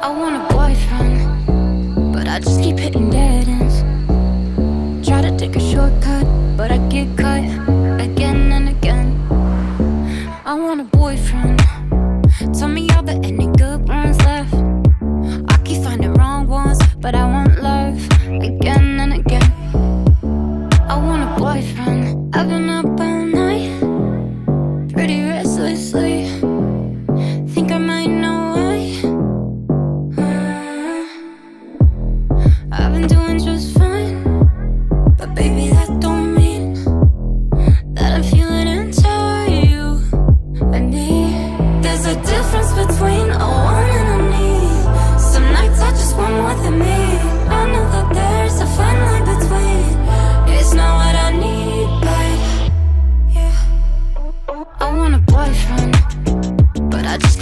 I want a boyfriend, but I just keep hitting dead ends. Try to take a shortcut, but I get cut again and again. I want a boyfriend. Tell me are there any good ones left? I keep finding wrong ones, but I want love again and again. I want a boyfriend. I've been up and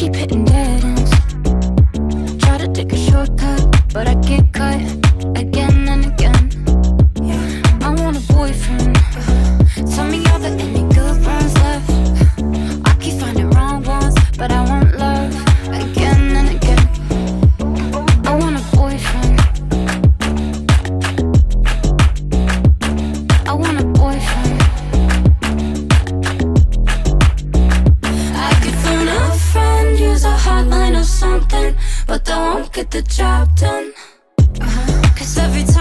keep hitting down. But I won't get the job done. Uh-huh. Cause every time